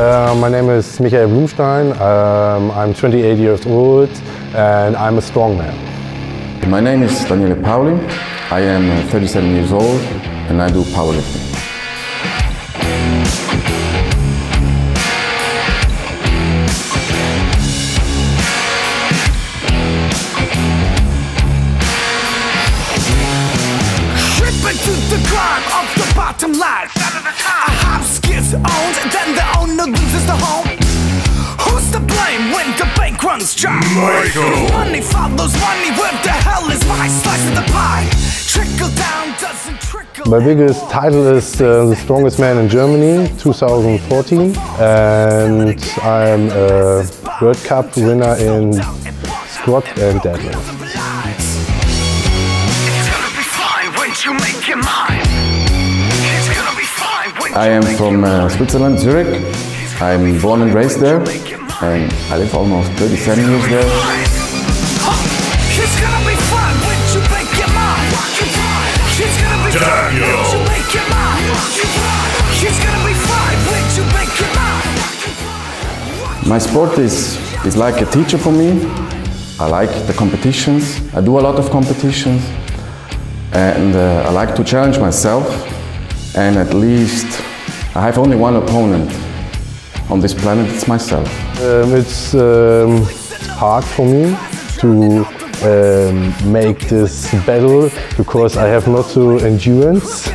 Uh, my name is Michael Blumstein. Um, I'm 28 years old and I'm a strongman. My name is Daniele Pauli. I am 37 years old and I do powerlifting. to the climb of the bottom line. A owned, then the owner loses the home. Who's to blame when the bank runs dry? Michael. Money follows money. Where the hell is my slice of the pie? Trickle down doesn't trickle. My biggest title is uh, the strongest man in Germany 2014 and I'm a World Cup winner in squat and deadlift. I am from uh, Switzerland, Zurich. I'm born and raised there, and I live almost 37 years there. My sport is, is like a teacher for me. I like the competitions. I do a lot of competitions. And uh, I like to challenge myself. And at least I have only one opponent on this planet, it's myself. Um, it's um, hard for me to um, make this battle because I have not so endurance,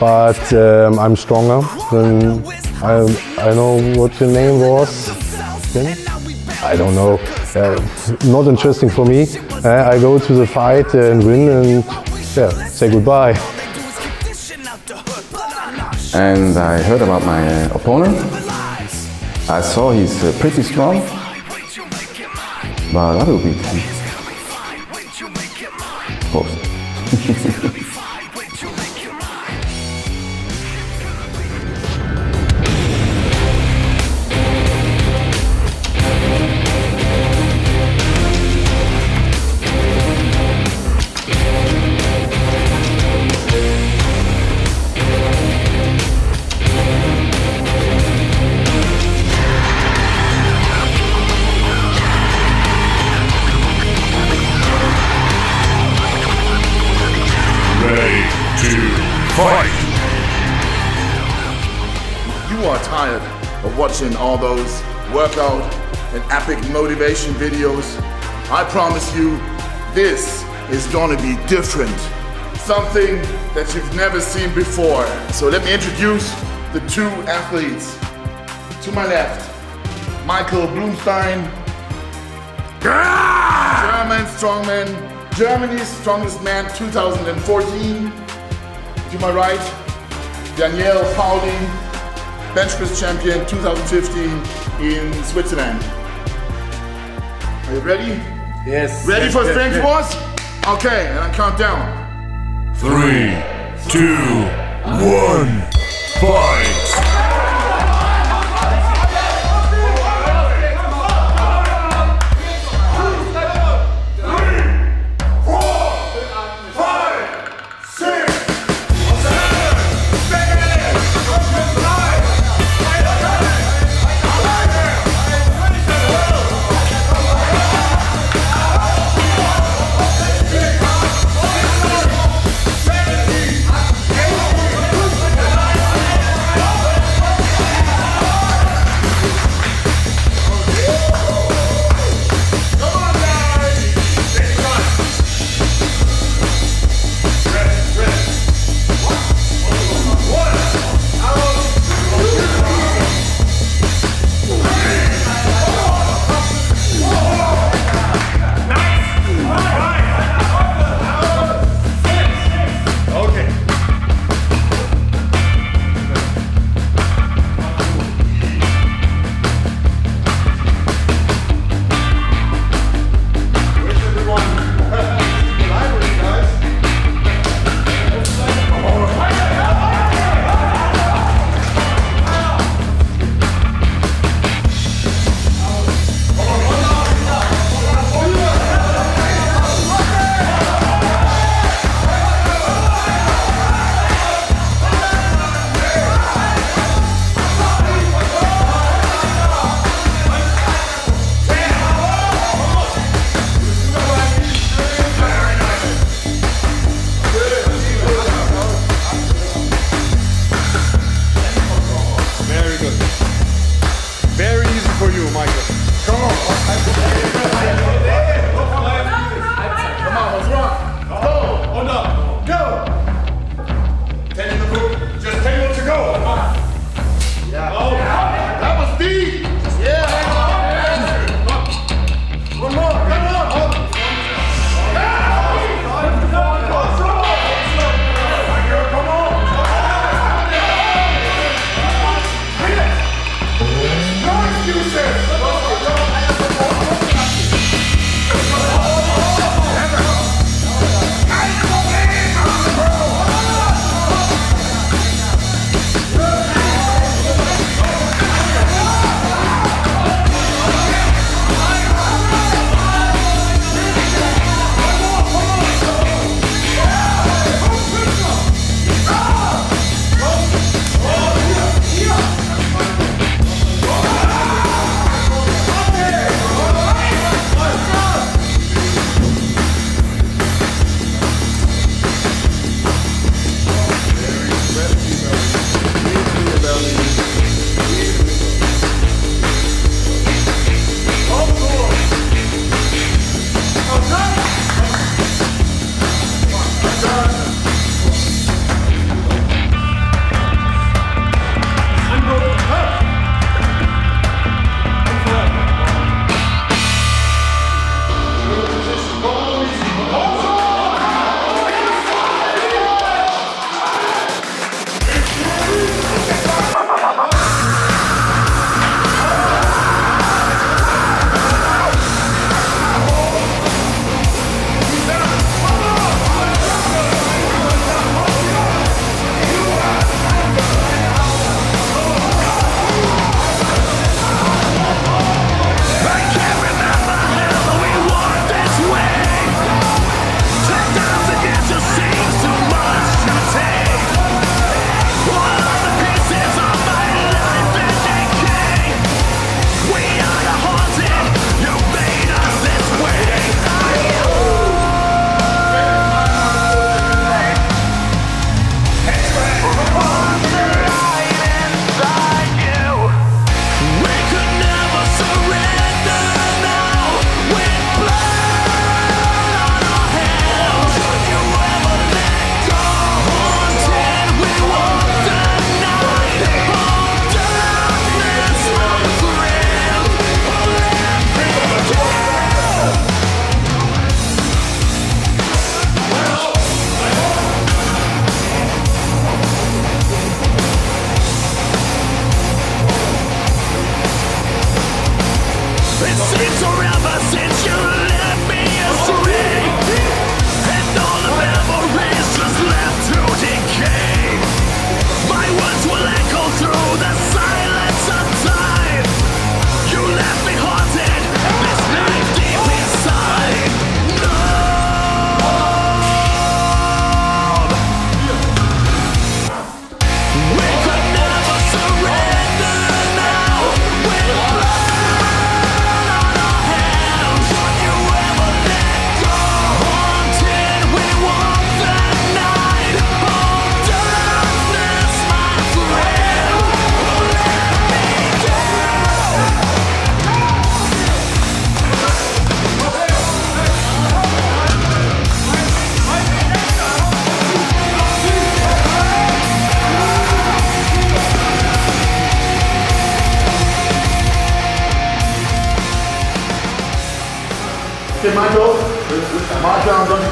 but um, I'm stronger than I, I know what your name was. I don't know. Uh, not interesting for me. Uh, I go to the fight and win and yeah, say goodbye. And I heard about my uh, opponent. I saw he's uh, pretty strong, but I will beat him. Of course. tired of watching all those workout and epic motivation videos. I promise you, this is gonna be different. Something that you've never seen before. So let me introduce the two athletes. To my left, Michael Blumstein, German strongman, Germany's strongest man 2014. To my right, Daniele Pauli, bench press champion 2015 in Switzerland. Are you ready? Yes. Ready yes, for yes, strength yes. wars? Okay, and I count down. Three, two, one, fight.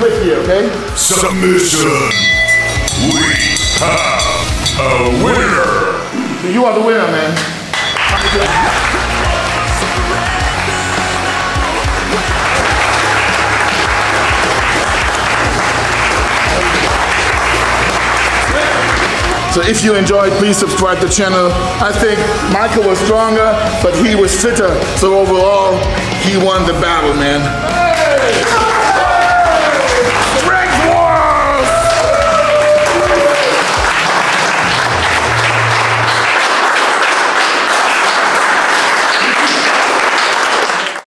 Don't you okay? Submission. We have a winner. So you are the winner, man. So if you enjoyed, please subscribe to the channel. I think Michael was stronger, but he was fitter. So overall, he won the battle, man.